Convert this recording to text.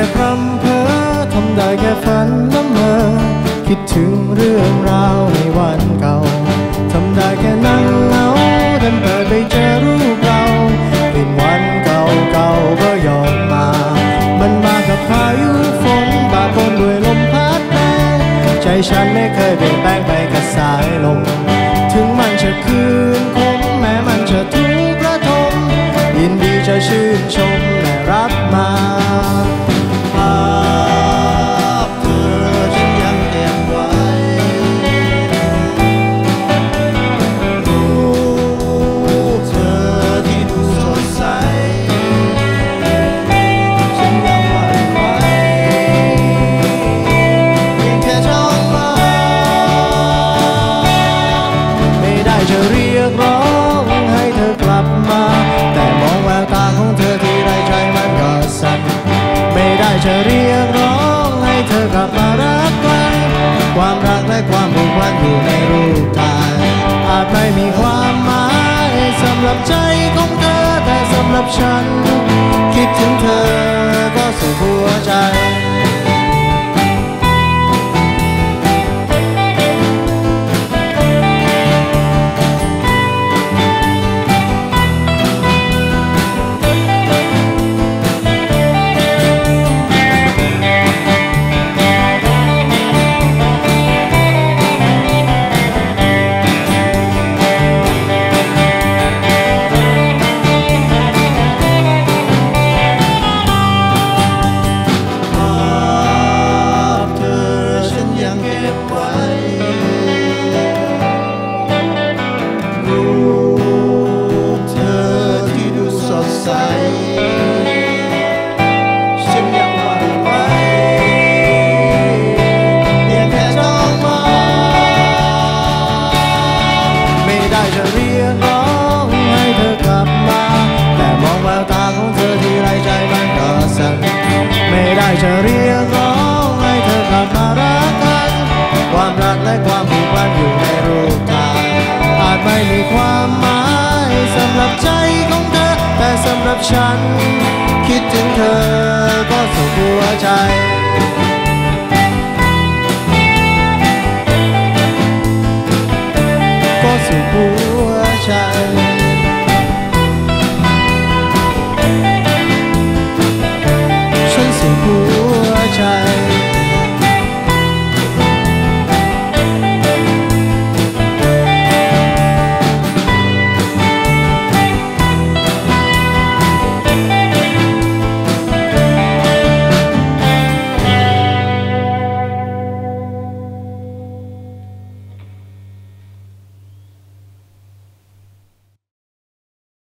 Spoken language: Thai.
ค่พร่ำเพ้อทำได้แค่ฝันละเมอคิดถึงเรื่องราวในวันเก่าทำได้แค่นั่งเหงาดันเปิดไปเจอรูปเราเป็นวันเก่าเก่าก็ย้อนมา มันมากับพายุฝนบาปนด้วยลมพัดมาใจฉันไม่เคยเปลี่ยนแปลงไปกับสายลมถึงมันจะคืนคงแม้มันจะทุกข์ระทมยินดีจะชื่นชม จะเรียกร้องให้เธอกลับมา แต่มองแววตาของเธอที่ไรใจมันก็สั่นไม่ได้จะเรียกร้องให้เธอกลับมารักกันความรักและความผูกพันอยู่ในรูปถ่ายอาจไม่มีความหมายสำหรับใจของเธอแต่สำหรับฉัน คิดถึงเธอ ไม่ได้จะเรียกร้องให้เธอกลับมา แต่มองแววตาของเธอที่ไรใจมันก็สั่นไม่ได้จะเรียกร้องให้เธอกลับมารักกัน ความรักและความผูกพันอยู่ในรูปถ่ายอาจไม่มีความหมายสำหรับใจของเธอ แต่สำหรับฉัน คิดถึงเธอก็สุดหัวใจ ก็สุดหั